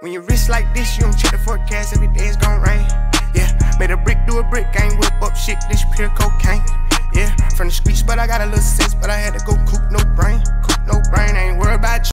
When you wrist like this, you don't check the forecast, every day it's gonna rain. Yeah, made a brick do a brick, I ain't whip up shit, this pure cocaine. Yeah, from the streets, but I got a little sense, but I had to go